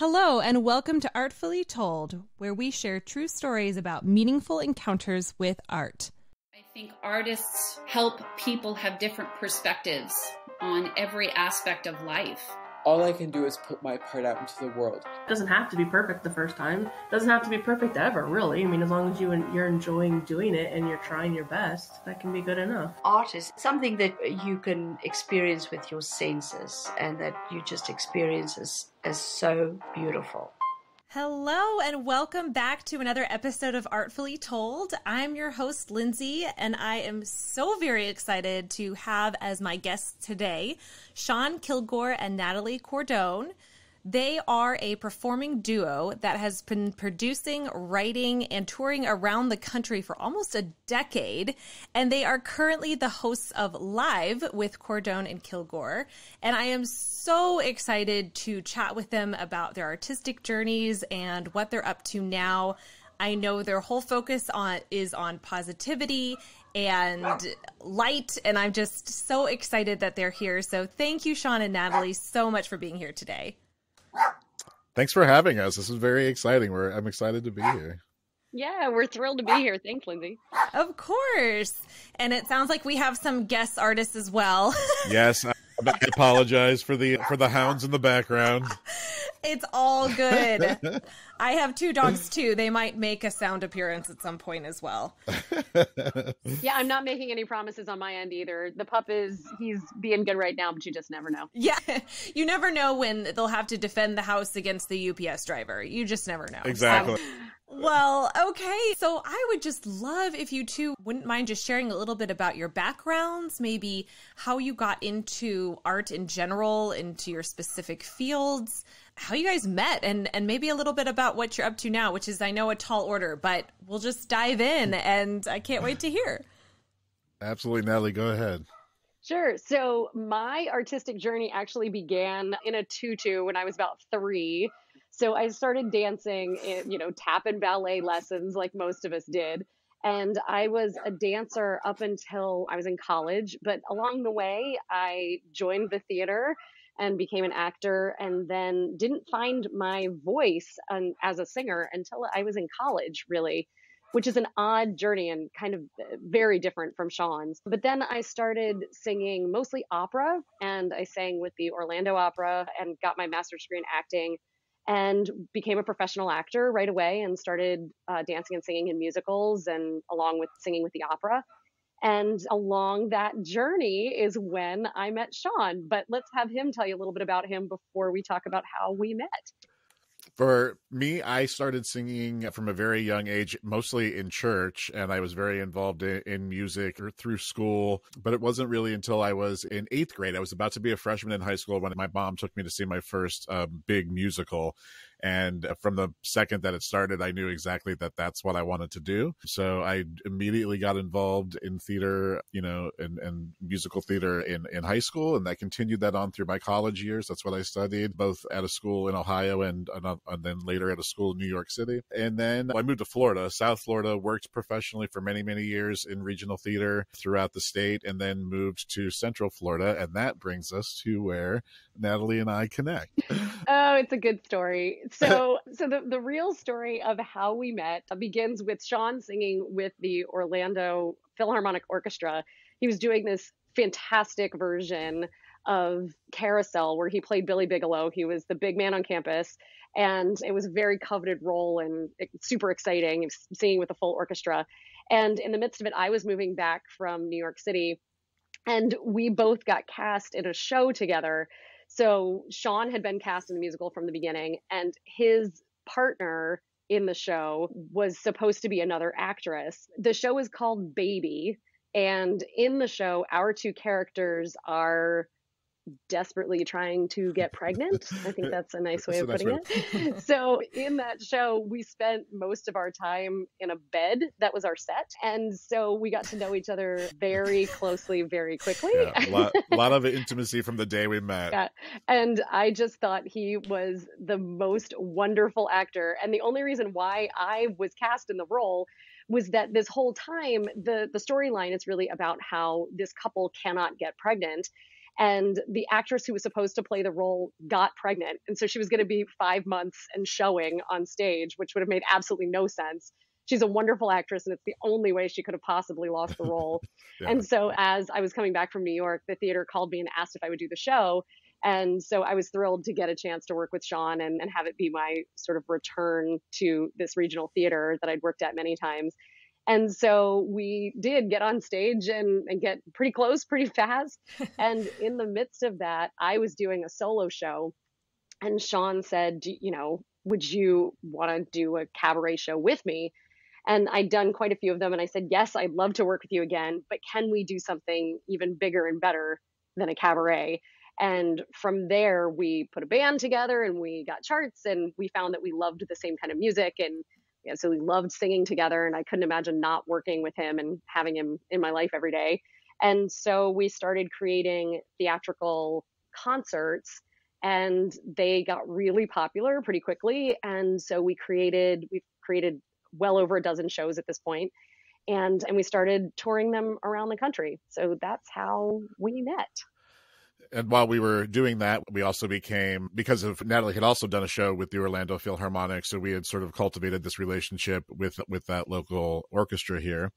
Hello, and welcome to Artfully Told, where we share true stories about meaningful encounters with art. I think artists help people have different perspectives on every aspect of life all I can do is put my part out into the world. It doesn't have to be perfect the first time. It doesn't have to be perfect ever, really. I mean, as long as you you're enjoying doing it and you're trying your best, that can be good enough. Art is something that you can experience with your senses and that you just experience as, as so beautiful. Hello, and welcome back to another episode of Artfully Told. I'm your host, Lindsey, and I am so very excited to have as my guests today Shawn Kilgore and Natalie Cordone. They are a performing duo that has been producing, writing, and touring around the country for almost a decade. And they are currently the hosts of Live with Cordone and Kilgore. And I am so excited to chat with them about their artistic journeys and what they're up to now. I know their whole focus on is on positivity and light and I'm just so excited that they're here. So thank you Shawn and Natalie so much for being here today. Thanks for having us. This is very exciting. We're I'm excited to be here. Yeah, we're thrilled to be here. Thanks, Lindsey. Of course. And it sounds like we have some guest artists as well. yes, I apologize for the for the hounds in the background. It's all good. I have two dogs too. They might make a sound appearance at some point as well. yeah, I'm not making any promises on my end either. The pup is he's being good right now, but you just never know. Yeah. You never know when they'll have to defend the house against the UPS driver. You just never know. Exactly. Well, okay. So I would just love if you two wouldn't mind just sharing a little bit about your backgrounds, maybe how you got into art in general, into your specific fields, how you guys met and and maybe a little bit about what you're up to now, which is I know a tall order, but we'll just dive in and I can't wait to hear. Absolutely, Natalie, go ahead. Sure. So my artistic journey actually began in a tutu when I was about three. So I started dancing in, you know, tap and ballet lessons like most of us did. And I was a dancer up until I was in college. But along the way, I joined the theater and became an actor and then didn't find my voice as a singer until I was in college, really, which is an odd journey and kind of uh, very different from Shawn's. But then I started singing mostly opera and I sang with the Orlando Opera and got my master's degree in acting and became a professional actor right away and started uh, dancing and singing in musicals and along with singing with the opera. And along that journey is when I met Shawn. But let's have him tell you a little bit about him before we talk about how we met. For me, I started singing from a very young age, mostly in church, and I was very involved in, in, music through school. But it wasn't really until I was in eighth grade. I was about to be a freshman in high school when my mom took me to see my first uh, big musical. And from the second that it started, I knew exactly that that's what I wanted to do. So I immediately got involved in theater, you know, and, and musical theater in, in high school. And I continued that on through my college years. That's what I studied, both at a school in Ohio and, and, and then later at a school in New York City. And then I moved to Florida, South Florida, worked professionally for many, many years in regional theater throughout the state, and then moved to Central Florida. And that brings us to where Natalie and I connect. oh, it's a good story. So, so the, the real story of how we met begins with Shawn singing with the Orlando Philharmonic Orchestra. He was doing this fantastic version of Carousel where he played Billy Bigelow. He was the big man on campus and it was a very coveted role and super exciting singing with a full orchestra. And in the midst of it, I was moving back from New York City and we both got cast in a show together so Shawn had been cast in the musical from the beginning, and his partner in the show was supposed to be another actress. The show is called Baby, and in the show, our two characters are desperately trying to get pregnant. I think that's a nice way of putting it. so in that show, we spent most of our time in a bed. That was our set. And so we got to know each other very closely, very quickly. Yeah, a, lot, a lot of intimacy from the day we met. Yeah. And I just thought he was the most wonderful actor. And the only reason why I was cast in the role was that this whole time the the storyline is really about how this couple cannot get pregnant and the actress who was supposed to play the role got pregnant. And so she was going to be five months and showing on stage which would have made absolutely no sense. She's a wonderful actress and it's the only way she could have possibly lost the role. Yeah. and so as i was coming back from new york the theater called me and asked if i would do the show. And so i was thrilled to get a chance to work with shawn and, and have it be my sort of return to this regional theater that i'd worked at many times and so we did get on stage and, and get pretty close pretty fast. and in the midst of that, I was doing a solo show. And Shawn said, you know, would you want to do a cabaret show with me? And I'd done quite a few of them. And I said, yes, I'd love to work with you again, but can we do something even bigger and better than a cabaret? And from there, we put a band together and we got charts and we found that we loved the same kind of music and yeah, so we loved singing together, and I couldn't imagine not working with him and having him in my life every day. And so we started creating theatrical concerts, and they got really popular pretty quickly. And so we created we've created well over a dozen shows at this point, and and we started touring them around the country. So that's how we met and while we were doing that, we also became because of Natalie had also done a show with the Orlando Philharmonic, so we had sort of cultivated this relationship with with that local orchestra here,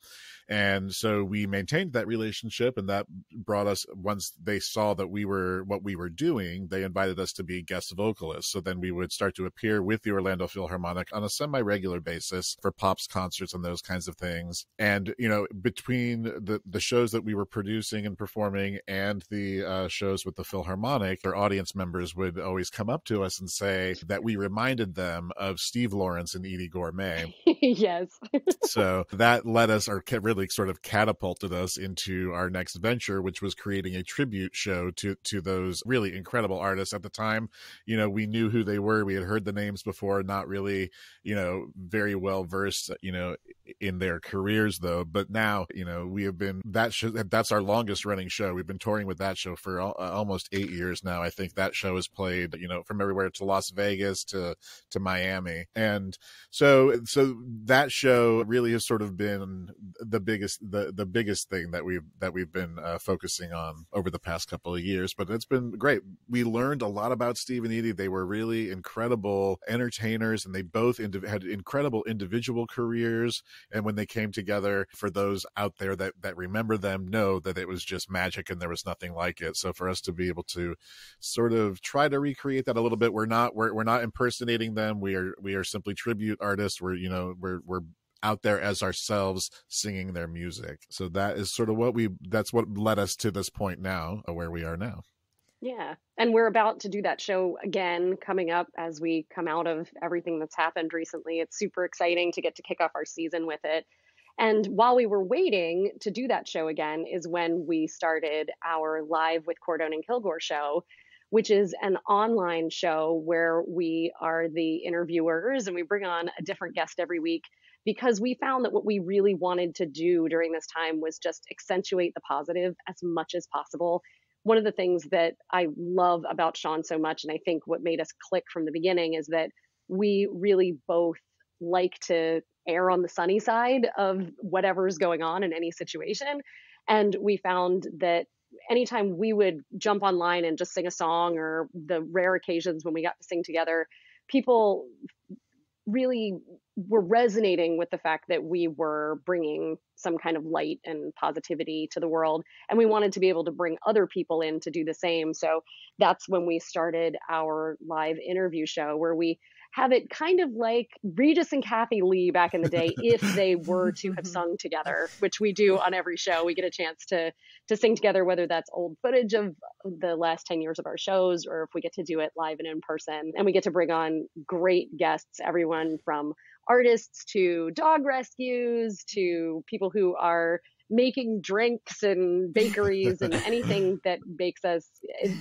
and so we maintained that relationship, and that brought us once they saw that we were what we were doing, they invited us to be guest vocalists. So then we would start to appear with the Orlando Philharmonic on a semi regular basis for pops concerts and those kinds of things. And you know, between the the shows that we were producing and performing and the uh, shows with the Philharmonic, our audience members would always come up to us and say that we reminded them of Steve Lawrence and Eydie Gormé. yes. so that led us, or really sort of catapulted us into our next venture, which was creating a tribute show to to those really incredible artists. At the time, you know, we knew who they were. We had heard the names before, not really, you know, very well versed, you know, in their careers though. But now, you know, we have been that show. That's our longest running show. We've been touring with that show for uh, almost eight years now. I think that show has played, you know, from everywhere to Las Vegas to to Miami, and so so that show really has sort of been the biggest the the biggest thing that we've that we've been uh, focusing on over the past couple of years. But it's been great. We learned a lot about Steve and Eydie. They were really incredible entertainers, and they both had incredible individual careers. And when they came together, for those out there that that remember them, know that it was just magic, and there was nothing like it. So for us to be able to sort of try to recreate that a little bit. We're not we're we're not impersonating them. We are we are simply tribute artists. We're you know we're we're out there as ourselves singing their music. So that is sort of what we that's what led us to this point now uh, where we are now. Yeah. And we're about to do that show again coming up as we come out of everything that's happened recently. It's super exciting to get to kick off our season with it. And while we were waiting to do that show again, is when we started our Live with Cordone and Kilgore show, which is an online show where we are the interviewers and we bring on a different guest every week because we found that what we really wanted to do during this time was just accentuate the positive as much as possible. One of the things that I love about Shawn so much, and I think what made us click from the beginning, is that we really both like to err on the sunny side of whatever's going on in any situation. And we found that anytime we would jump online and just sing a song or the rare occasions when we got to sing together, people really were resonating with the fact that we were bringing some kind of light and positivity to the world and we wanted to be able to bring other people in to do the same. So that's when we started our live interview show where we have it kind of like Regis and Kathie Lee back in the day, if they were to have sung together, which we do on every show. We get a chance to to sing together, whether that's old footage of the last 10 years of our shows or if we get to do it live and in person. And we get to bring on great guests, everyone from artists to dog rescues to people who are making drinks and bakeries and anything that makes us,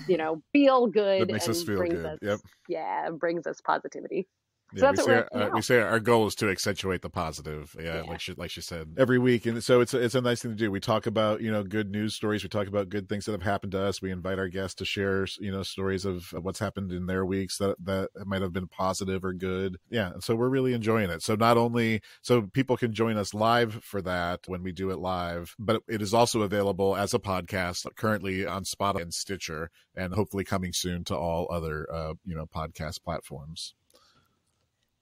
you know, feel good. That makes us feel good. Us, yep. Yeah, brings us positivity. So that's we what say, we're our, putting we say our goal is to accentuate the positive. Yeah, Yeah. like she like she said every week, and so it's a, it's a nice thing to do. We talk about you know good news stories. We talk about good things that have happened to us. We invite our guests to share you know stories of what's happened in their weeks that that might have been positive or good. Yeah, so we're really enjoying it. So not only so people can join us live for that when we do it live, but it is also available as a podcast currently on Spotify and Stitcher, and hopefully coming soon to all other uh, you know podcast platforms.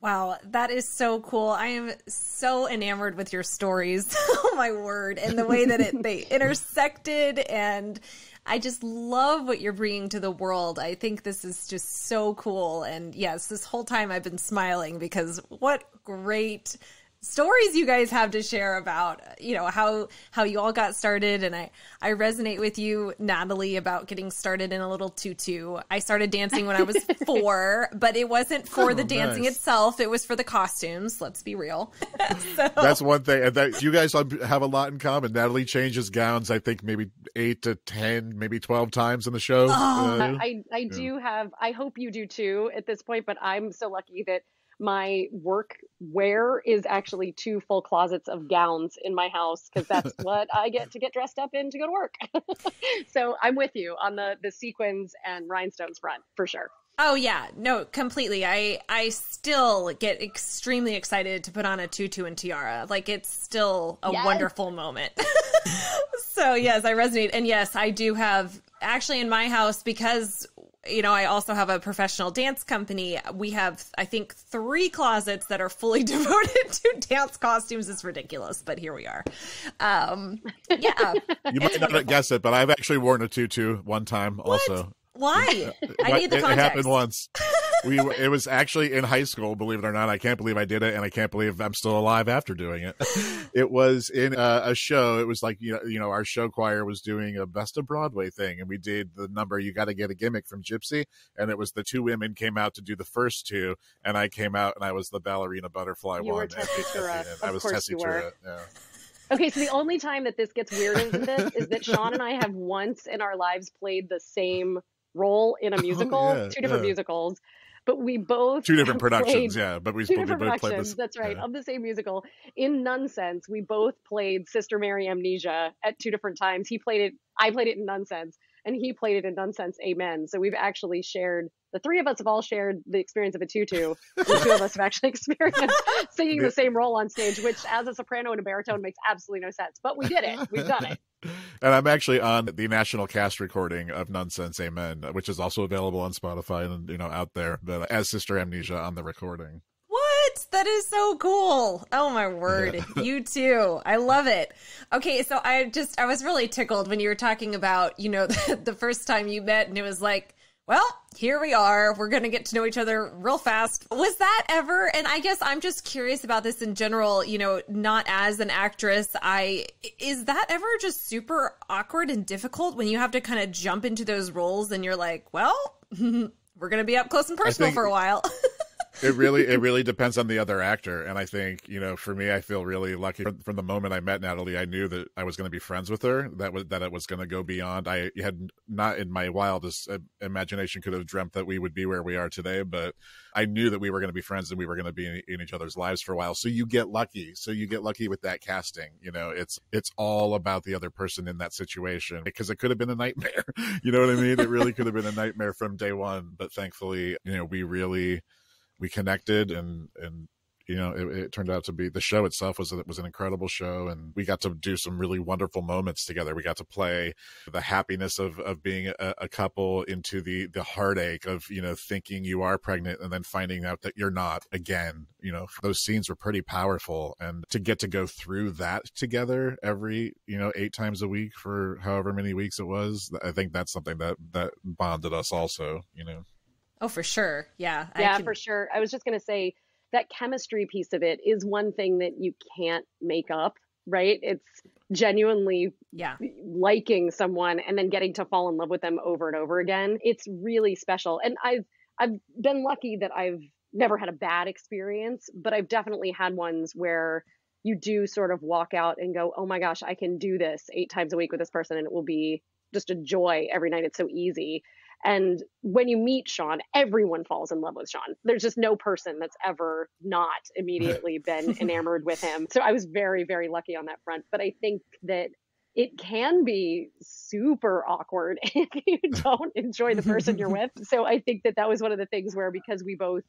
Wow, that is so cool. I am so enamored with your stories. oh my word. And the way that it they intersected and I just love what you're bringing to the world. I think this is just so cool and yes, this whole time I've been smiling because what great stories you guys have to share about you know how how you all got started and i i resonate with you natalie about getting started in a little tutu i started dancing when i was four but it wasn't for Oh, the dancing nice. itself it was for the costumes let's be real so That's one thing. And that you guys have a lot in common. Natalie changes gowns, I think maybe eight to ten, maybe twelve times in the show. Oh, Uh, I, I do have, I hope you do too at this point, but I'm so lucky that my work wear is actually two full closets of gowns in my house because that's what I get to get dressed up in to go to work. so I'm with you on the, the sequins and rhinestones front for sure. Oh yeah, no, completely. I I still get extremely excited to put on a tutu and tiara. Like it's still a Yes. wonderful moment. so yes, I resonate, and yes, I do have actually in my house because you know I also have a professional dance company. We have I think three closets that are fully devoted to dance costumes. It's ridiculous, but here we are. Um, yeah. you might not guess it, but I've actually worn a tutu one time also. Why? I need the it, it happened once. We it was actually in high school, believe it or not. I can't believe I did it, and I can't believe I'm still alive after doing it. It was in a, a show. It was like you know, you know, our show choir was doing a best of Broadway thing, and we did the number "You Got to Get a Gimmick" from Gypsy, and it was the two women came out to do the first two, and I came out and I was the ballerina butterfly You were one. and Tessie Tessie, Tura. and Of I was course Tessie you were. Tura, Yeah. Okay, so the only time that this gets weirder than this is that Shawn and I have once in our lives played the same role in a oh, musical, Oh, yeah, two different yeah. musicals, but we both Two different played productions, yeah, but we, two we different both played productions. this. That's right, yeah. of the same musical. In Nunsense, we both played Sister Mary Amnesia at two different times. He played it, I played it in Nunsense, and he played it in Nunsense Amen. So we've actually shared. The three of us have all shared the experience of a tutu. the two of us have actually experienced singing the same role on stage, which, as a soprano and a baritone, makes absolutely no sense. But we did it. We've done it. And I'm actually on the national cast recording of Nunsense Amen, which is also available on Spotify and you know out there. But as Sister Amnesia on the recording. What? That is so cool. Oh my word. you too. I love it. Okay, so I just I was really tickled when you were talking about, you know, the, the first time you met and it was like, well, here we are. We're going to get to know each other real fast. Was that ever? And I guess I'm just curious about this in general, you know, not as an actress. I is that ever just super awkward and difficult when you have to kind of jump into those roles and you're like, well, we're going to be up close and personal think- for a while. It really, it really depends on the other actor. And I think, you know, for me, I feel really lucky from, the moment I met Natalie. I knew that I was going to be friends with her. That was that it was going to go beyond. I had not in my wildest uh, imagination could have dreamt that we would be where we are today, but I knew that we were going to be friends and we were going to be in, in each other's lives for a while. So you get lucky. So you get lucky with that casting. You know, it's it's all about the other person in that situation because it could have been a nightmare. you know what I mean? It really could have been a nightmare from day one. But thankfully, you know, we really we connected and and you know it, it turned out to be the show itself was it was an incredible show and we got to do some really wonderful moments together. We got to play the happiness of of being a, a couple into the the heartache of you know thinking you are pregnant and then finding out that you're not again. You know those scenes were pretty powerful and to get to go through that together every you know eight times a week for however many weeks it was i think that's something that that bonded us also you know Oh, for sure. Yeah. I yeah, can- for sure. I was just going to say that chemistry piece of it is one thing that you can't make up, right? It's genuinely Yeah. liking someone and then getting to fall in love with them over and over again. It's really special. And I've I've been lucky that I've never had a bad experience, but I've definitely had ones where you do sort of walk out and go, "Oh my gosh, I can do this 8 times a week with this person and it will be just a joy every night. It's so easy." And when you meet Shawn, everyone falls in love with Shawn. There's just no person that's ever not immediately been enamored with him. So I was very, very lucky on that front. But I think that it can be super awkward if you don't enjoy the person you're with. So I think that that was one of the things where because we both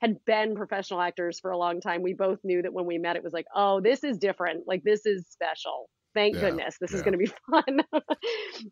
had been professional actors for a long time, we both knew that when we met, it was like, oh, this is different. Like, this is special. Thank Yeah, goodness. This is going to be fun.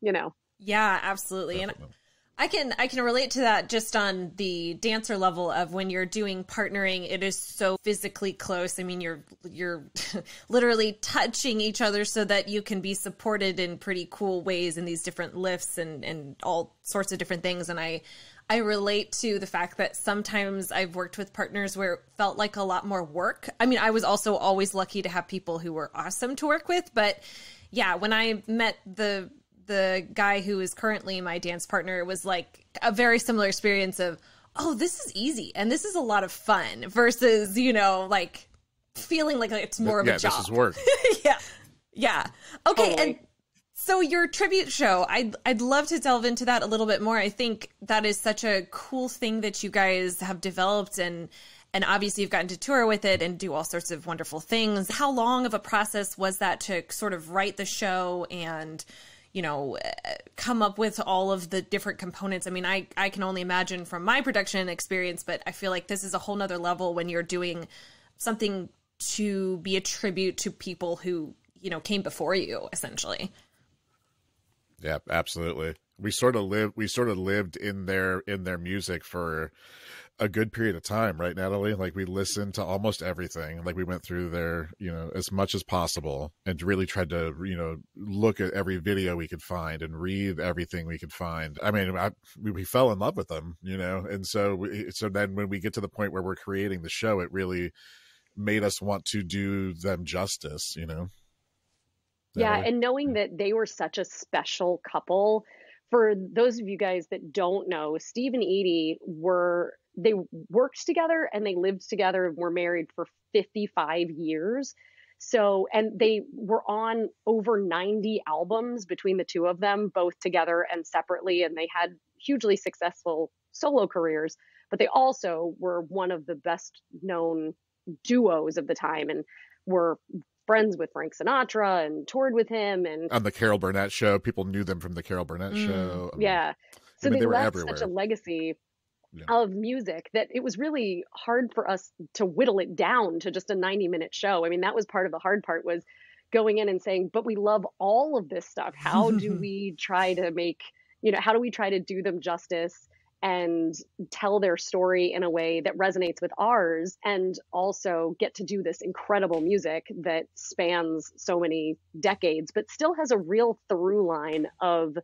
you know, Yeah, absolutely. And Definitely. I can I can relate to that just on the dancer level of when you're doing partnering it is so physically close. I mean you're you're literally touching each other so that you can be supported in pretty cool ways in these different lifts and and all sorts of different things and I I relate to the fact that sometimes I've worked with partners where it felt like a lot more work. I mean, I was also always lucky to have people who were awesome to work with, but yeah, when I met the the guy who is currently my dance partner, was like a very similar experience of, oh, this is easy and this is a lot of fun versus, you know, like feeling like it's more of yeah, a job. this is work. yeah. Yeah. Okay. Totally. And so your tribute show, I'd I'd love to delve into that a little bit more. I think that is such a cool thing that you guys have developed and and obviously you've gotten to tour with it and do all sorts of wonderful things. How long of a process was that to sort of write the show and you know uh, come up with all of the different components i mean i i can only imagine from my production experience but i feel like this is a whole nother level when you're doing something to be a tribute to people who you know came before you essentially Yeah, absolutely. We sort of live we sort of lived in their in their music for a good period of time, right, Natalie? Like we listened to almost everything. Like we went through their, you know, as much as possible and really tried to, you know, look at every video we could find and read everything we could find. I mean, I, we, we fell in love with them, you know, and so we, so then when we get to the point where we're creating the show, it really made us want to do them justice, you know. Yeah, and knowing hmm. that they were such a special couple. For those of you guys that don't know, Steve and Eydie were they worked together and they lived together and were married for 55 years. So, and they were on over 90 albums between the two of them, both together and separately, and they had hugely successful solo careers, but they also were one of the best known duos of the time and were friends with Frank Sinatra and toured with him and on the Carol Burnett show, people knew them from the Carol Burnett Mm, show. Yeah. So mean, they, they were left everywhere. such a legacy Yeah. of music that it was really hard for us to whittle it down to just a 90 minute show. I mean, that was part of the hard part was going in and saying, but we love all of this stuff. How do we try to make, you know, how do we try to do them justice and tell their story in a way that resonates with ours and also get to do this incredible music that spans so many decades, but still has a real through line of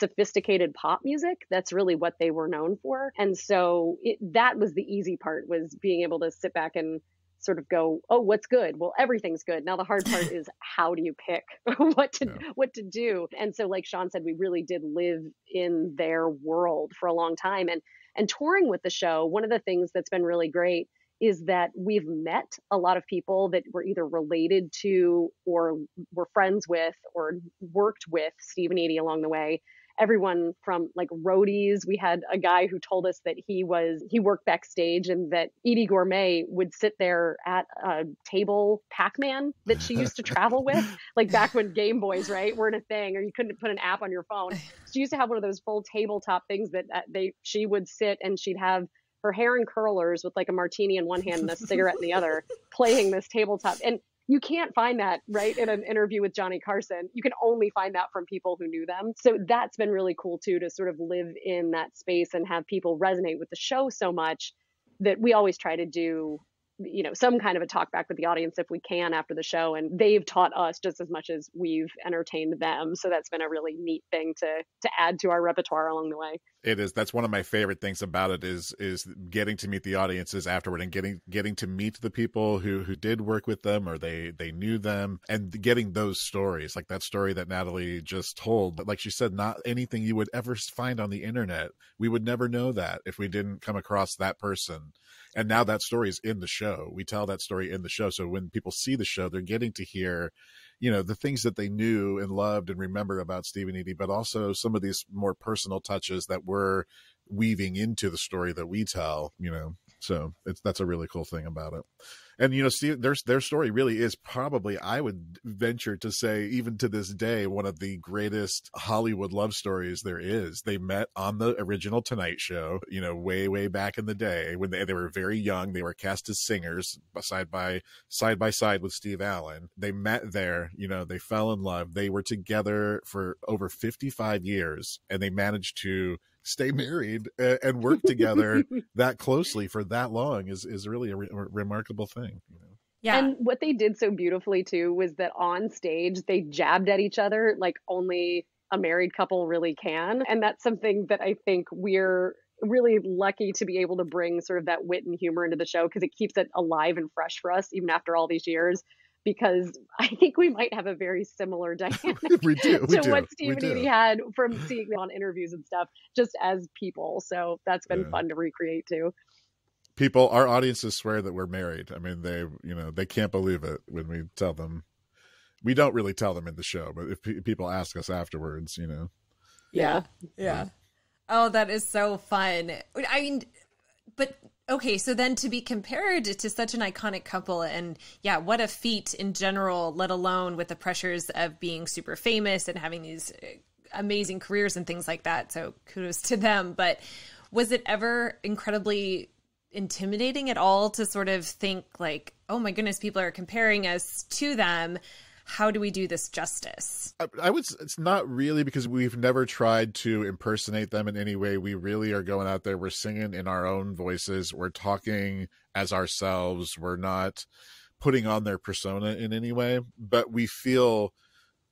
sophisticated pop music that's really what they were known for. And so it, that was the easy part was being able to sit back and sort of go oh what's good? Well everything's good. Now the hard part is how do you pick what to Yeah. what to do? And so like shawn said we really did live in their world for a long time. And and touring with the show one of the things that's been really great is that we've met a lot of people that were either related to or were friends with or worked with Steve and Eydie along the way. Everyone from like roadies. We had a guy who told us that he was he worked backstage and that Eydie Gormé would sit there at a table Pac-Man that she used to travel with, like back when Game Boys, right, weren't a thing, or you couldn't put an app on your phone. She used to have one of those full tabletop things that uh, they she would sit and she'd have her hair in curlers with like a martini in one hand and a cigarette in the other, playing this tabletop. And you can't find that right in an interview with Johnny Carson. You can only find that from people who knew them. So that's been really cool too to sort of live in that space and have people resonate with the show so much that we always try to do you know some kind of a talk back with the audience if we can after the show and they've taught us just as much as we've entertained them. So that's been a really neat thing to to add to our repertoire along the way. It is. That's one of my favorite things about it is is getting to meet the audiences afterward and getting getting to meet the people who who did work with them or they they knew them and getting those stories like that story that Natalie just told. But like she said not anything you would ever find on the internet. We would never know that if we didn't come across that person and now that story is in the show we tell that story in the show so when people see the show they're getting to hear you know the things that they knew and loved and remember about and Eydie, but also some of these more personal touches that we're weaving into the story that we tell. You know, so it's that's a really cool thing about it. And you know, Steve, their their story really is probably, I would venture to say, even to this day, one of the greatest Hollywood love stories there is. They met on the original Tonight Show, you know, way way back in the day when they they were very young. They were cast as singers side by side by side with Steve Allen. They met there, you know, they fell in love. They were together for over fifty five years, and they managed to stay married and work together that closely for that long is is really a re- remarkable thing you know? yeah. And what they did so beautifully too was that on stage they jabbed at each other like only a married couple really can. And that's something that i think we're really lucky to be able to bring sort of that wit and humor into the show because it keeps it alive and fresh for us even after all these years because I think we might have a very similar dynamic we do, we to do, what Steve and Eydie had from seeing them on interviews and stuff, just as people. So that's been yeah. fun to recreate too. People, our audiences swear that we're married. I mean, they, you know, they can't believe it when we tell them. We don't really tell them in the show, but if pe- people ask us afterwards, you know. Yeah. yeah. Yeah. Oh, that is so fun. I mean, but okay, so then to be compared to such an iconic couple, and yeah, what a feat in general, let alone with the pressures of being super famous and having these uh, amazing careers and things like that. So kudos to them. But was it ever incredibly intimidating at all to sort of think like, oh my goodness, people are comparing us to them? How do we do this justice? I, I would. It's not really because we've never tried to impersonate them in any way. We really are going out there. We're singing in our own voices. We're talking as ourselves. We're not putting on their persona in any way, but we feel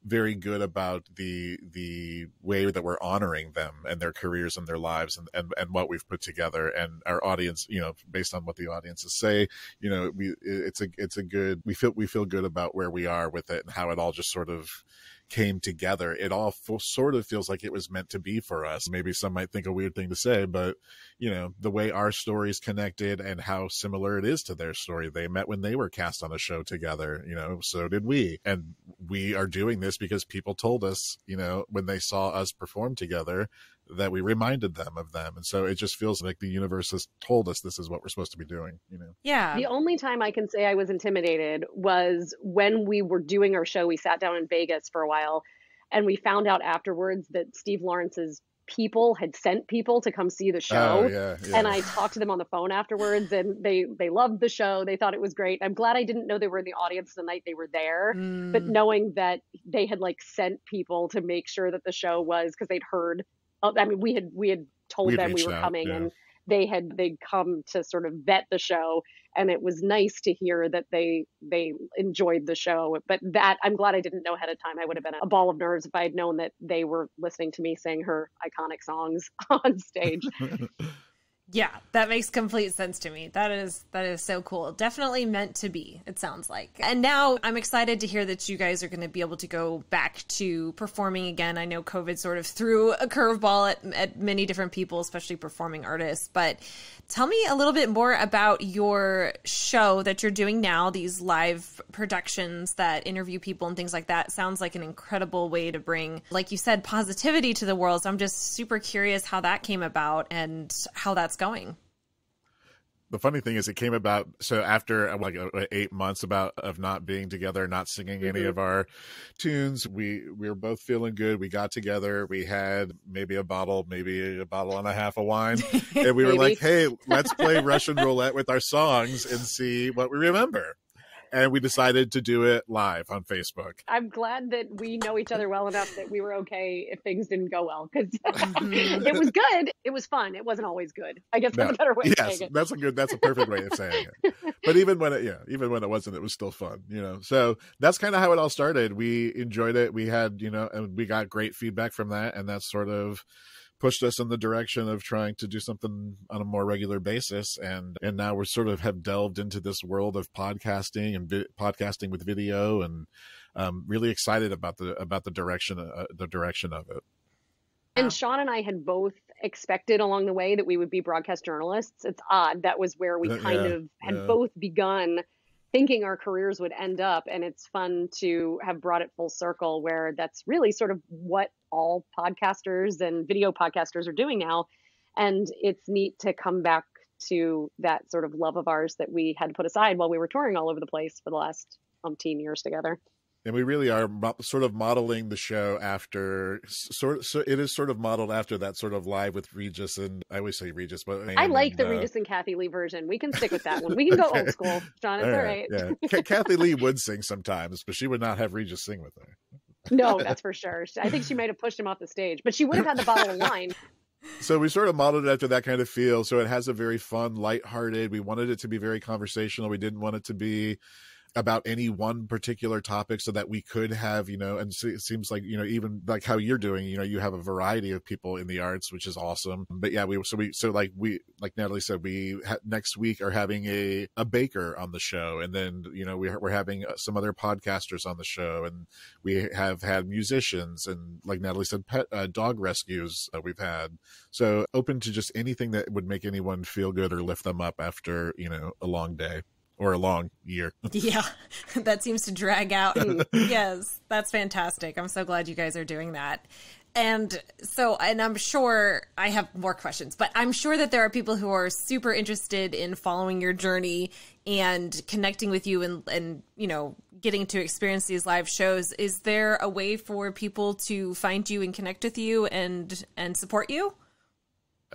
very good about the the way that we're honoring them and their careers and their lives and, and and what we've put together and our audience you know based on what the audiences say you know we it's a it's a good we feel we feel good about where we are with it and how it all just sort of came together. It all sort of feels like it was meant to be for us. Maybe some might think a weird thing to say, but you know, the way our stories connected and how similar it is to their story. They met when they were cast on a show together, you know, so did we. And we are doing this because people told us, you know, when they saw us perform together that we reminded them of them. And so it just feels like the universe has told us this is what we're supposed to be doing, you know? Yeah. The only time I can say I was intimidated was when we were doing our show. We sat down in Vegas for a while and we found out afterwards that Steve Lawrence's people had sent people to come see the show oh, yeah, yeah. and i talked to them on the phone afterwards and they they loved the show they thought it was great i'm glad i didn't know they were in the audience the night they were there mm. but knowing that they had like sent people to make sure that the show was because they'd heard Oh, I mean, we had we had told them we were out, coming, yeah. and they had they'd come to sort of vet the show, and it was nice to hear that they they enjoyed the show. But that I'm glad I didn't know ahead of time. I would have been a ball of nerves if I had known that they were listening to me sing her iconic songs on stage. Yeah, that makes complete sense to me. That is that is so cool. Definitely meant to be, it sounds like. And now I'm excited to hear that you guys are going to be able to go back to performing again. I know COVID sort of threw a curveball at, at many different people, especially performing artists, but tell me a little bit more about your show that you're doing now, these live productions that interview people and things like that. Sounds like an incredible way to bring, like you said, positivity to the world. So I'm just super curious how that came about and how that's going. The funny thing is it came about so after like eight months about of not being together not singing mm-hmm. any of our tunes we we were both feeling good. We got together. We had maybe a bottle maybe a bottle and a half of wine. And we were like hey let's play russian roulette with our songs and see what we remember and we decided to do it live on Facebook. I'm glad that we know each other well enough that we were okay if things didn't go well because mm-hmm. it was good. It was fun. It wasn't always good. I guess that's a better way. To say it. Yes, that's a good. That's a perfect way of saying it. But even when it, yeah, even when it wasn't, it was still fun. You know, so that's kind of how it all started. We enjoyed it. We had, you know, and we got great feedback from that, and that's sort of pushed us in the direction of trying to do something on a more regular basis and and now we're sort of have delved into this world of podcasting and vi- podcasting with video and um, really excited about the about the direction uh, the direction of it and Shawn and I had both expected along the way that we would be broadcast journalists. It's odd. That was where we kind yeah, of had yeah. both begun thinking our careers would end up. And it's fun to have brought it full circle where that's really sort of what all podcasters and video podcasters are doing now. And it's neat to come back to that sort of love of ours that we had put aside while we were touring all over the place for the last umpteen years together and we really are mo- sort of modeling the show after sort so it is sort of modeled after that sort of live with Regis and I always say Regis, but I like and, the uh, Regis and Kathie Lee version. We can stick with that one. We can go old school, John. It's all right. Yeah, Ka- Kathie Lee would sing sometimes, but she would not have Regis sing with her. No, that's for sure. I think she might have pushed him off the stage, but she would have had the bottle of wine. So we sort of modeled it after that kind of feel. So it has a very fun, lighthearted. We wanted it to be very conversational. We didn't want it to be about any one particular topic so that we could have, you know, and it seems like, you know, even like how you're doing, you know, you have a variety of people in the arts, which is awesome. But yeah, we, so we, so like we, like Natalie said, we ha- next week are having a, a baker on the show. And then, you know, we, we're having uh, some other podcasters on the show and we have had musicians and like Natalie said, pet, uh, dog rescues uh, we've had. So open to just anything that would make anyone feel good or lift them up after, you know, a long day or a long year. Yeah, that seems to drag out. yes, that's fantastic. I'm so glad you guys are doing that. And so, and I'm sure I have more questions, but I'm sure that there are people who are super interested in following your journey and connecting with you and, and, you know, getting to experience these live shows. Is there a way for people to find you and connect with you and, and support you?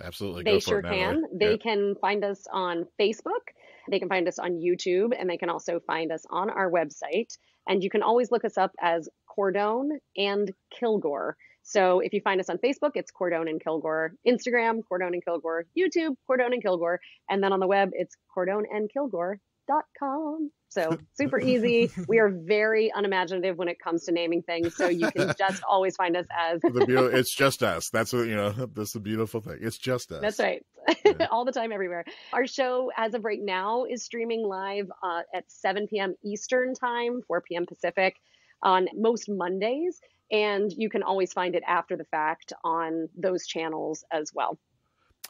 Absolutely. They Go sure it, Natalie. can. They Yeah. can find us on Facebook. They can find us on YouTube, and they can also find us on our website. And you can always look us up as Cordone and Kilgore. So if you find us on Facebook, it's Cordone and Kilgore. Instagram, Cordone and Kilgore. YouTube, Cordone and Kilgore. And then on the web, it's cordoneandkilgore.com. So super easy. We are very unimaginative when it comes to naming things. So you can just always find us as the beautiful, it's just us. That's what you know. That's the beautiful thing. It's just us. That's right. Yeah. All the time, everywhere. Our show, as of right now, is streaming live uh, at 7 p.m. Eastern Time, 4 p.m. Pacific, on most Mondays. And you can always find it after the fact on those channels as well.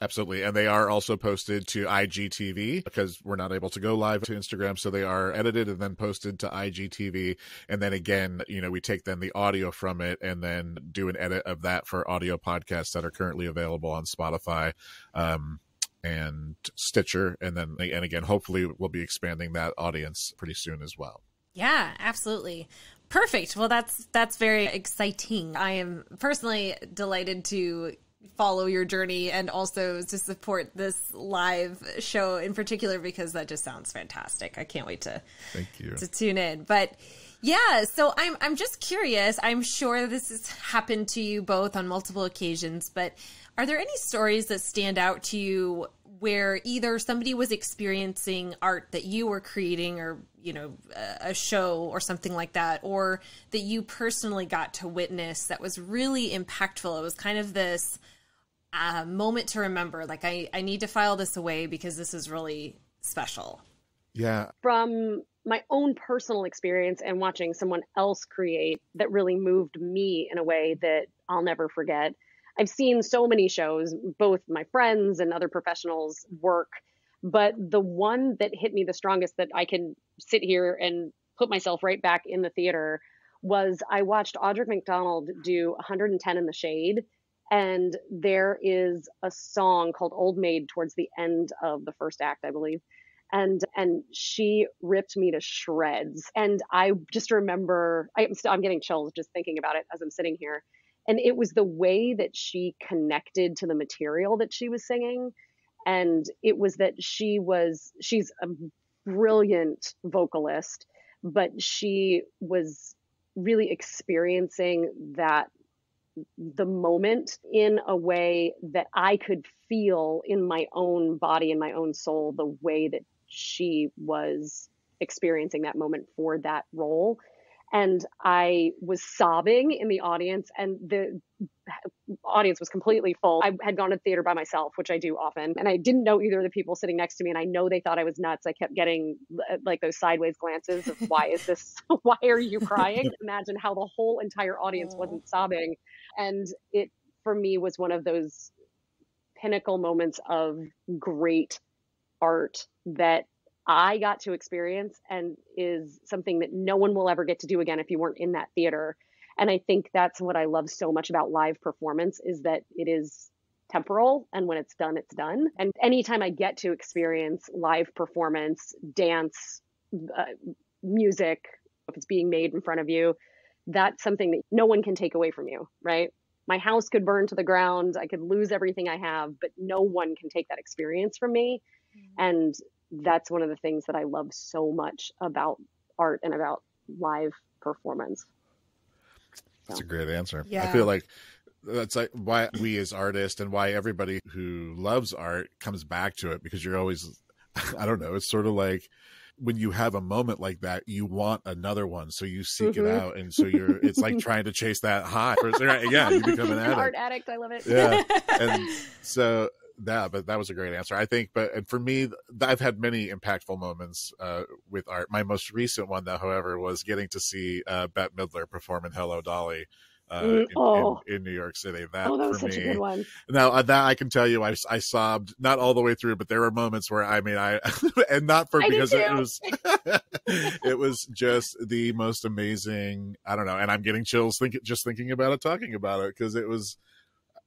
Absolutely. And they are also posted to IGTV because we're not able to go live to Instagram. So they are edited and then posted to IGTV. And then again, you know, we take then the audio from it and then do an edit of that for audio podcasts that are currently available on Spotify. Um, and Stitcher, and then and again, hopefully, we'll be expanding that audience pretty soon as well. Yeah, absolutely. Perfect. Well, that's that's very exciting. I am personally delighted to follow your journey and also to support this live show in particular because that just sounds fantastic. I can't wait to Thank you. to tune in. But yeah, so I'm I'm just curious. I'm sure this has happened to you both on multiple occasions, but are there any stories that stand out to you where either somebody was experiencing art that you were creating or, you know, a a show or something like that or that you personally got to witness that was really impactful? It was kind of this uh, moment to remember like I I need to file this away because this is really special. Yeah, From my own personal experience and watching someone else create that really moved me in a way that I'll never forget. I've seen so many shows, both my friends and other professionals work, but the one that hit me the strongest that I can sit here and put myself right back in the theater was I watched Audra McDonald do 110 in the Shade. And there is a song called Old Maid towards the end of the first act, I believe. And and she ripped me to shreds. And i just remember i'm still i'm getting chills just thinking about it as i'm sitting here. And it was the way that she connected to the material that she was singing. And it was that she was she's a brilliant vocalist but she was really experiencing that the moment in a way that I could feel in my own body and my own soul the way that she was experiencing that moment for that role. And I was sobbing in the audience, and the audience was completely full. I had gone to theater by myself, which I do often, and I didn't know either of the people sitting next to me. And I know they thought I was nuts. I kept getting uh, like those sideways glances of why is this? why are you crying? Imagine how the whole entire audience wasn't sobbing. And it, for me, was one of those pinnacle moments of great art that I got to experience and is something that no one will ever get to do again if you weren't in that theater. And I think that's what I love so much about live performance is that it is temporal and when it's done it's done. And anytime I get to experience live performance, dance, uh, music, if it's being made in front of you, that's something that no one can take away from you, right? My house could burn to the ground, I could lose everything I have, but no one can take that experience from me. And that's one of the things that I love so much about art and about live performance. That's a great answer. Yeah. I feel like that's like why we as artists and why everybody who loves art comes back to it because you're always I don't know, it's sort of like when you have a moment like that, you want another one, so you seek Mhm. it out, and so you're. It's like trying to chase that high. Yeah, you become an addict. Art addict, I love it. Yeah, and so that, but that was a great answer, I think. But and for me, I've had many impactful moments uh, with art. My most recent one, though, however, was getting to see uh, Bette Midler perform in Hello Dolly. Uh, Mm, in, oh. in, in New York City, that, oh, that was for such me, a good one. now uh, that I can tell you, I, I sobbed not all the way through, but there were moments where I mean, I and not for I because it too. was it was just the most amazing. I don't know, and I'm getting chills thinking just thinking about it, talking about it because it was.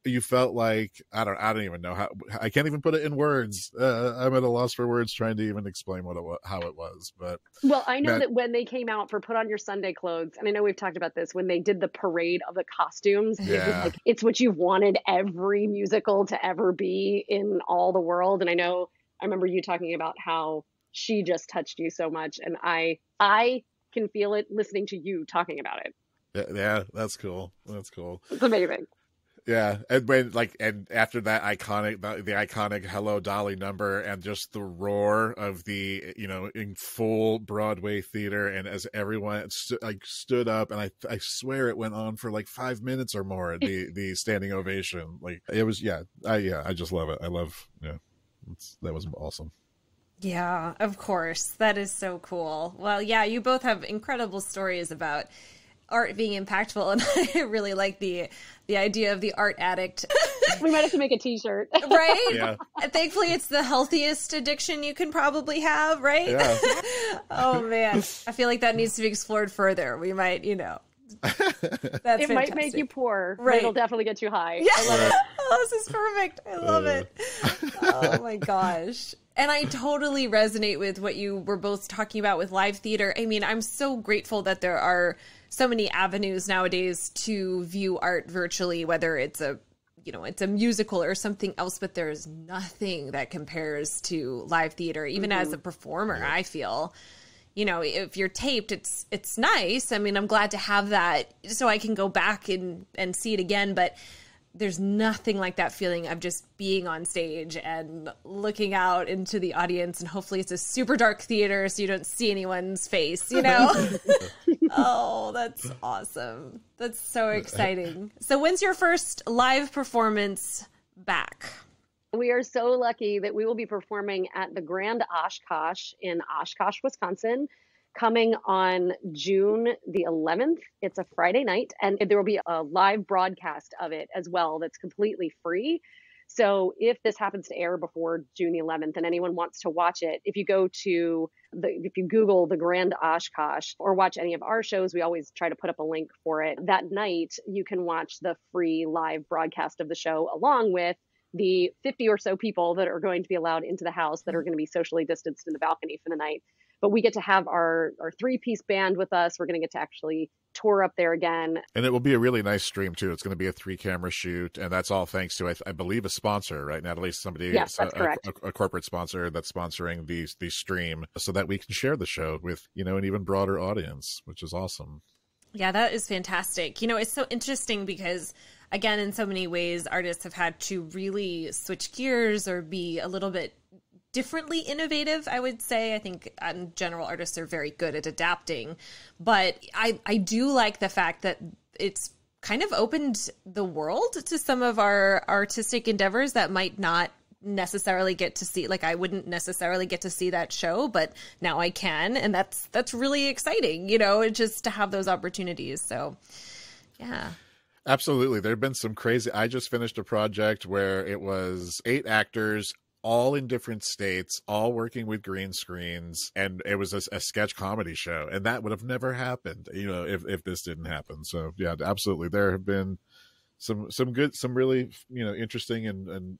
You felt like I don't. I don't even know how. I can't even put it in words. Uh, I'm at a loss for words trying to even explain what it was, how it was. But Well, I know that when they came out for Put On Your Sunday Clothes, and I know we've talked about this, when they did the parade of the costumes, it Yeah. like it's what you've wanted every musical to ever be in all the world. And I know I remember you talking about how she just touched you so much, and I I can feel it listening to you talking about it. yeah, yeah that's cool. That's cool. It's amazing. Yeah, and when like and after that iconic the, the iconic "Hello Dolly" number and just the roar of the you know in full Broadway theater and as everyone st- like stood up and I I swear it went on for like five minutes or more the the standing ovation like it was yeah I yeah I just love it I love yeah that was awesome Yeah, of course. That is so cool. Well, yeah, you both have incredible stories about art being impactful and I really like the the idea of the art addict. We might have to make a T-shirt. right? yeah Thankfully it's the healthiest addiction you can probably have, right? yeah oh man. I feel like that needs to be explored further. We might, you know. That's it might make you poor, but Right. it'll definitely get you high. Yeah. I love it. oh, this is perfect. I love uh. it. Oh my gosh. And I totally resonate with what you were both talking about with live theater. I mean, I'm so grateful that there are so many avenues nowadays to view art virtually, whether it's a you know, it's a musical or something else, but there's nothing that compares to live theater, even as a mm-hmm. performer, I feel. You know if you're taped it's it's nice. I mean i'm glad to have that so i can go back and and see it again but there's nothing like that feeling of just being on stage and looking out into the audience and hopefully it's a super dark theater so you don't see anyone's face you know? Oh that's awesome. That's so exciting. So when's your first live performance back? We are so lucky that we will be performing at the Grand Oshkosh in Oshkosh, Wisconsin, coming on June the 11th. It's a Friday night, and there will be a live broadcast of it as well that's completely free. So if this happens to air before June the 11th and anyone wants to watch it, if you go to the, if you Google the Grand Oshkosh or watch any of our shows, we always try to put up a link for it. That night, you can watch the free live broadcast of the show along with the 50 or so people that are going to be allowed into the house that are going to be socially distanced in the balcony for the night. But we get to have our, our three piece band with us. We're going to get to actually tour up there again. and it will be a really nice stream too it's going to be a three camera shoot and that's all thanks to I, I believe a sponsor right Natalie somebody Yes, that's a, correct. A, a corporate sponsor that's sponsoring the the stream so that we can share the show with you know an even broader audience which is awesome Yeah, that is fantastic. You know, it's so interesting because, again, in so many ways, artists have had to really switch gears or be a little bit differently innovative, I would say. I think in general, artists are very good at adapting. But I, I do like the fact that it's kind of opened the world to some of our artistic endeavors that might not necessarily get to see like I wouldn't necessarily get to see that show but now I can and that's that's really exciting you know just to have those opportunities so yeah Absolutely. There have been some crazy. I just finished a project where it was eight actors, all in different states, all working with green screens, and it was a, a, sketch comedy show, and that would have never happened, you know, if if this didn't happen. So yeah, absolutely, there have been some some good, some really you know interesting and and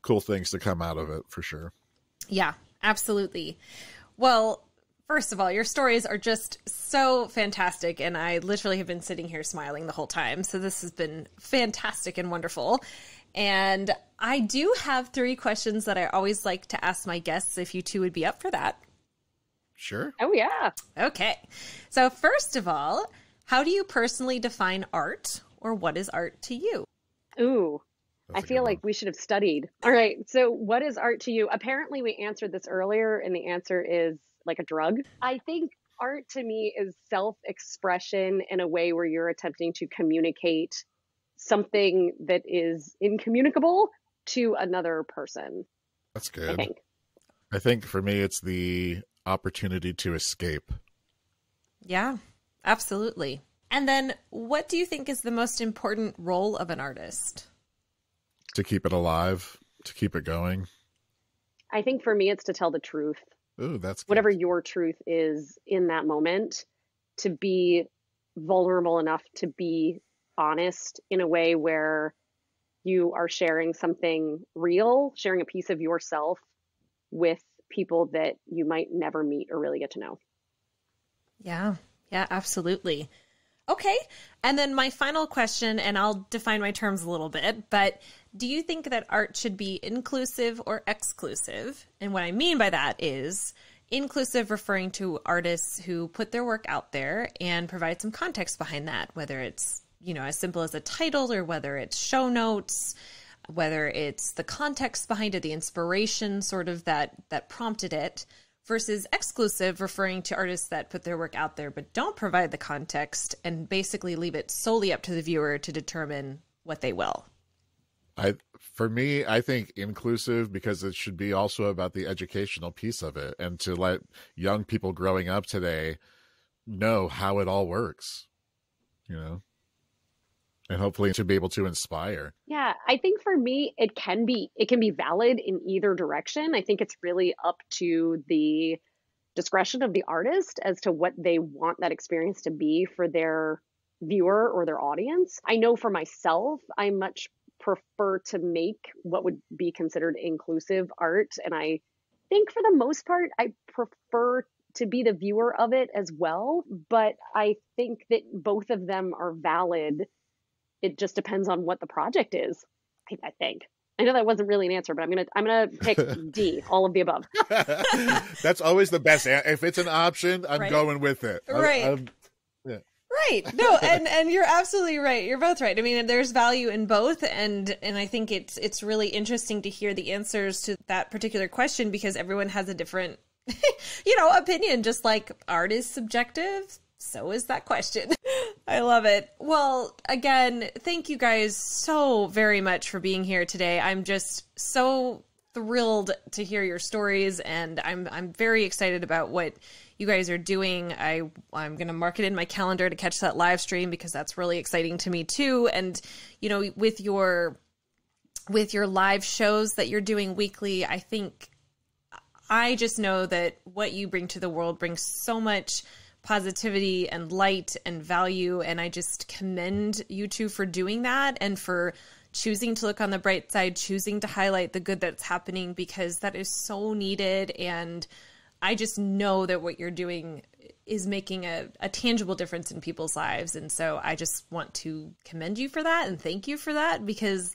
cool things to come out of it for sure. Yeah, absolutely. Well, First of all, your stories are just so fantastic, and I literally have been sitting here smiling the whole time. So, this has been fantastic and wonderful. And I do have three questions that I always like to ask my guests if you two would be up for that. Sure. Oh, yeah. Okay. So, first of all, how do you personally define art, or what is art to you? Ooh, I feel like we should have studied. All right. So, what is art to you? Apparently, we answered this earlier, and the answer is like a drug. I think art to me is self expression in a way where you're attempting to communicate something that is incommunicable to another person. That's good. I think. I think for me, it's the opportunity to escape. Yeah, absolutely. And then, what do you think is the most important role of an artist? To keep it alive, to keep it going. I think for me, it's to tell the truth. Ooh, that's good. whatever your truth is in that moment to be vulnerable enough to be honest in a way where you are sharing something real, sharing a piece of yourself with people that you might never meet or really get to know. Yeah. Yeah, absolutely. Okay. And then my final question, and I'll define my terms a little bit, but do you think that art should be inclusive or exclusive? And what I mean by that is inclusive referring to artists who put their work out there and provide some context behind that, whether it's, you know, as simple as a title or whether it's show notes, whether it's the context behind it, the inspiration sort of that that prompted it versus exclusive referring to artists that put their work out there but don't provide the context and basically leave it solely up to the viewer to determine what they will. I for me, I think inclusive because it should be also about the educational piece of it and to let young people growing up today know how it all works. You know? And hopefully to be able to inspire. Yeah, I think for me it can be it can be valid in either direction. I think it's really up to the discretion of the artist as to what they want that experience to be for their viewer or their audience. I know for myself, I much prefer to make what would be considered inclusive art. And I think for the most part, I prefer to be the viewer of it as well. But I think that both of them are valid. It just depends on what the project is, I think. I know that wasn't really an answer, but I'm gonna I'm gonna pick D, all of the above. That's always the best. If it's an option, I'm right. going with it. Right. I, yeah. Right. No, and and you're absolutely right. You're both right. I mean, there's value in both and and I think it's it's really interesting to hear the answers to that particular question because everyone has a different you know, opinion just like art is subjective, so is that question. I love it. Well, again, thank you guys so very much for being here today. I'm just so thrilled to hear your stories and I'm I'm very excited about what you guys are doing. I I'm going to mark it in my calendar to catch that live stream because that's really exciting to me too. And you know, with your with your live shows that you're doing weekly, I think I just know that what you bring to the world brings so much positivity and light and value and I just commend you two for doing that and for choosing to look on the bright side, choosing to highlight the good that's happening because that is so needed and I just know that what you're doing is making a, a tangible difference in people's lives. And so I just want to commend you for that and thank you for that because,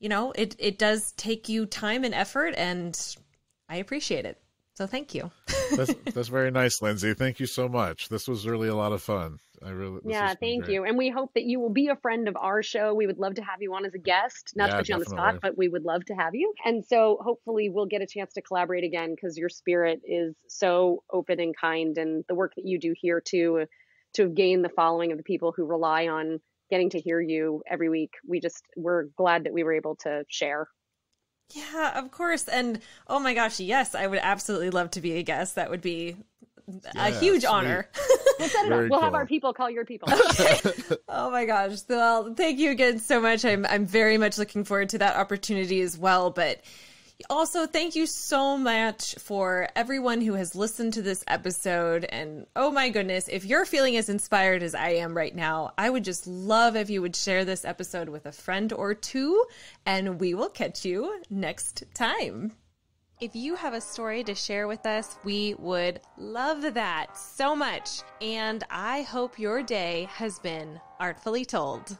you know, it, it does take you time and effort and I appreciate it. So thank you. that's, that's very nice, Lindsey. Thank you so much. This was really a lot of fun. I really yeah, thank great. you. And we hope that you will be a friend of our show. We would love to have you on as a guest. Not yeah, to put you definitely. on the spot, but we would love to have you. And so hopefully we'll get a chance to collaborate again because your spirit is so open and kind, and the work that you do here too, to have gained the following of the people who rely on getting to hear you every week. We just we're glad that we were able to share yeah, of course. And oh my gosh, yes, I would absolutely love to be a guest. That would be a huge sweet. honor. we'll set it up. We'll cool. have our people call your people. oh my gosh. Well, thank you again so much. I'm I'm very much looking forward to that opportunity as well. But Also, thank you so much for everyone who has listened to this episode. And oh my goodness, if you're feeling as inspired as I am right now, I would just love if you would share this episode with a friend or two. And we will catch you next time. If you have a story to share with us, we would love that so much. And I hope your day has been artfully told.